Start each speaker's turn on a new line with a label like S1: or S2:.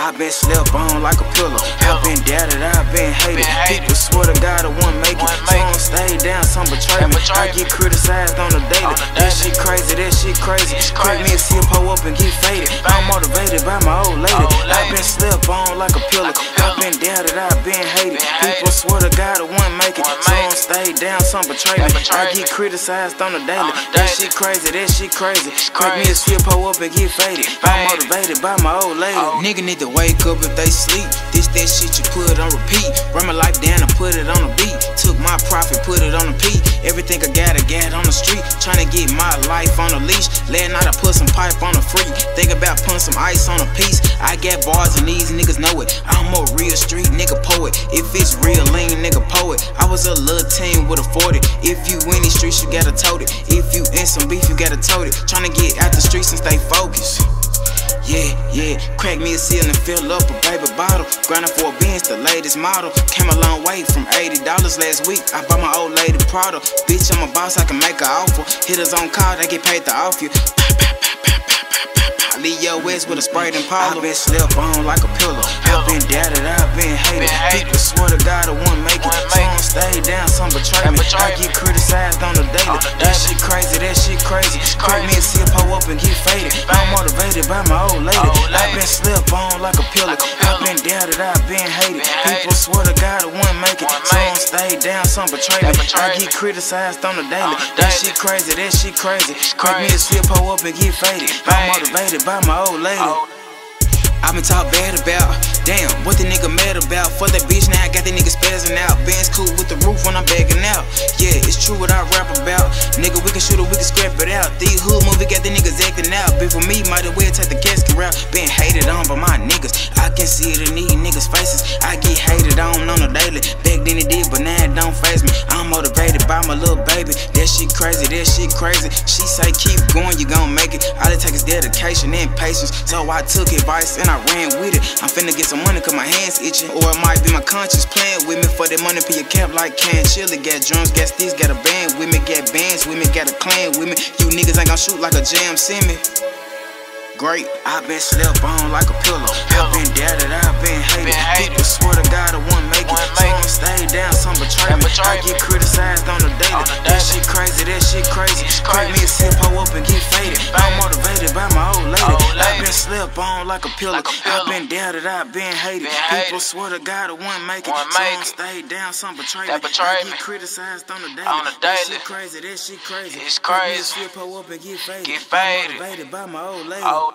S1: I've been slept on like a pillow. I've been doubted, I've been hated. People swear to God I won't make it. Some stay down, some betray me. I get criticized on the daily. That shit crazy, that shit crazy. Crack me a sip, pull up and get faded. I'm motivated by my old lady. I've been slept on like a pillow. I've been doubted, I've been hated. People swear down, some betray me. I get criticized on the daily. That shit crazy, that shit crazy. Crack me a sip, pull up and get faded. I'm motivated by my old lady. Nigga need to wake up if they sleep. This that shit you put on repeat. Run my life down and put it on a beat. Took my profit, put it on a a P. Everything I got, I got on the street. Tryna get my life on a leash. Last night I put some pipe on a freak. Think about putting some ice on a piece. I got bars and these niggas know it. I'm a real street nigga poet. If it's real lean nigga poet. I was a little team with a 40. If you in these streets, you gotta tote it. If you in some beef, you gotta tote it. Tryna get out the streets and stay focused. Yeah, yeah, crack me a seal and fill up a baby bottle. Grinding for a Benz, the latest model. Came a long way from $80 last week. I bought my old lady Prada. Bitch, I'm a boss, I can make an offer. Hitters on call, they get paid to off you. Leave your west with a sprayed Impala. I've been slept on like a pillow. I've been doubted, I've been hated. People swear to God I won't make it. Motivated by my old lady. I've been slept on like a pillow. I've been doubted, I've been hated. People swear to God I won't make it. Some stay down, some betray me. I get criticized on the daily. That shit crazy, that shit crazy. Crack me a sip, pull up and get faded. I'm motivated by my old lady. I been talk bad about, damn, what the nigga mad about? For that bitch now, I got the nigga spazzing out. Scrap it out. The hood movie got the niggas acting out. But for me, might as well take the casket route. Been hated on by my niggas. I can see it in these niggas' faces. I get hated on on the daily. Back then it did, but now it don't phase me. I'm motivated by my little baby. That shit crazy, that shit crazy. She say keep going, you gon' make it. All it takes is dedication and patience. So I took advice and I ran with it. I'm finna get some money cause my hands itching. Or it might be my conscience playing with me. For that money, pay your camp like can chili. Got drums, got sticks, got a band with me. Got bands with me, got a clan with me. You niggas ain't gon' shoot like a jam, send me. Great, I've been slept on like a pillow. I've been doubted, I've been hated. People swear to God I won't make it. Some stay down, some betray me. I get criticized on the daily. That shit crazy, that shit crazy. Crack me a sip, pull up and get faded. I'm motivated by my old lady. I've been slept on like a pillow. I've been doubted, I've been hated. People swear to God I won't make it. Some stay down, some betray me. I get criticized on the daily. That shit crazy, that shit crazy.
S2: It's crazy.
S1: sip, pull up and get faded.
S2: Get faded.
S1: motivated by my old lady.
S2: Oh,